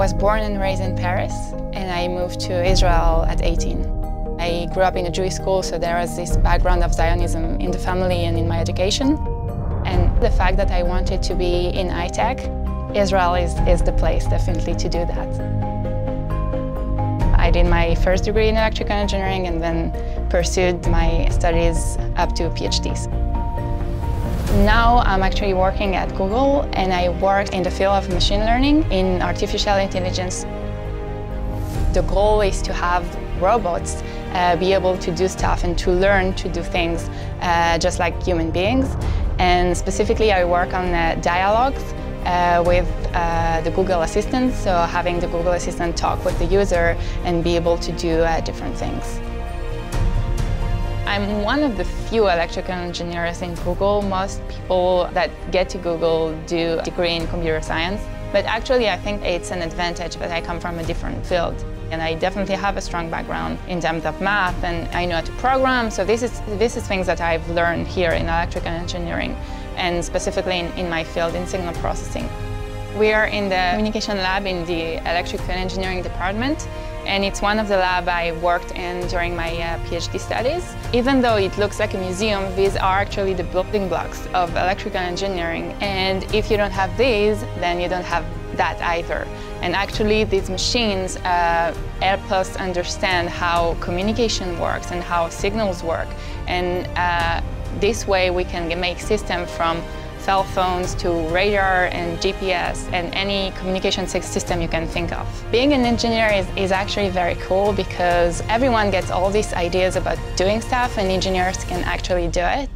was born and raised in Paris, and I moved to Israel at 18. I grew up in a Jewish school, so there was this background of Zionism in the family and in my education. And the fact that I wanted to be in high-tech, Israel is, is the place definitely to do that. I did my first degree in electrical engineering and then pursued my studies up to PhDs. Now I'm actually working at Google and I work in the field of machine learning in artificial intelligence. The goal is to have robots uh, be able to do stuff and to learn to do things uh, just like human beings. And specifically I work on uh, dialogues uh, with uh, the Google Assistant, so having the Google Assistant talk with the user and be able to do uh, different things. I'm one of the few electrical engineers in Google. Most people that get to Google do a degree in computer science. But actually, I think it's an advantage that I come from a different field. And I definitely have a strong background in terms of math, and I know how to program. So this is, this is things that I've learned here in electrical engineering, and specifically in, in my field in signal processing. We are in the communication lab in the electrical engineering department, and it's one of the lab I worked in during my uh, PhD studies. Even though it looks like a museum, these are actually the building blocks of electrical engineering. And if you don't have these, then you don't have that either. And actually, these machines uh, help us understand how communication works and how signals work. And uh, this way, we can make systems from cell phones to radar and GPS and any communication system you can think of. Being an engineer is, is actually very cool because everyone gets all these ideas about doing stuff and engineers can actually do it.